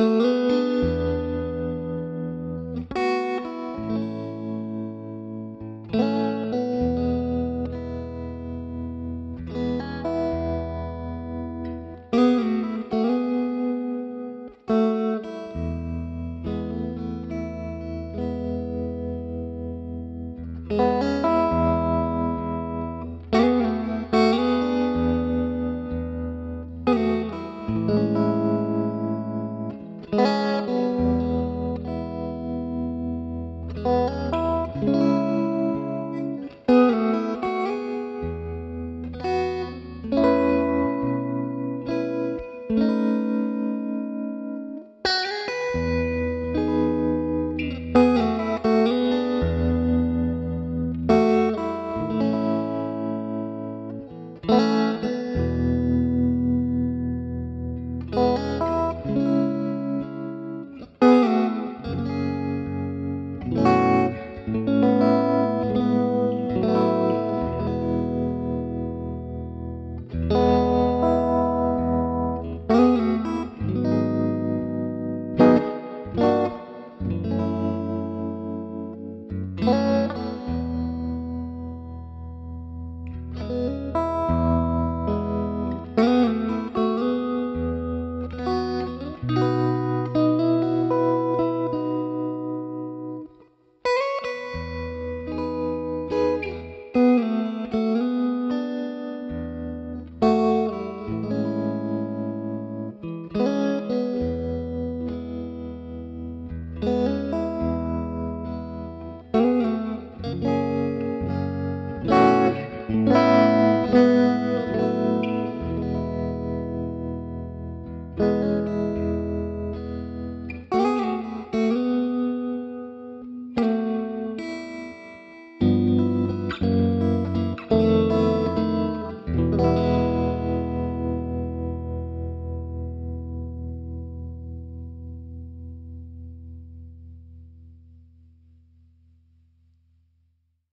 Música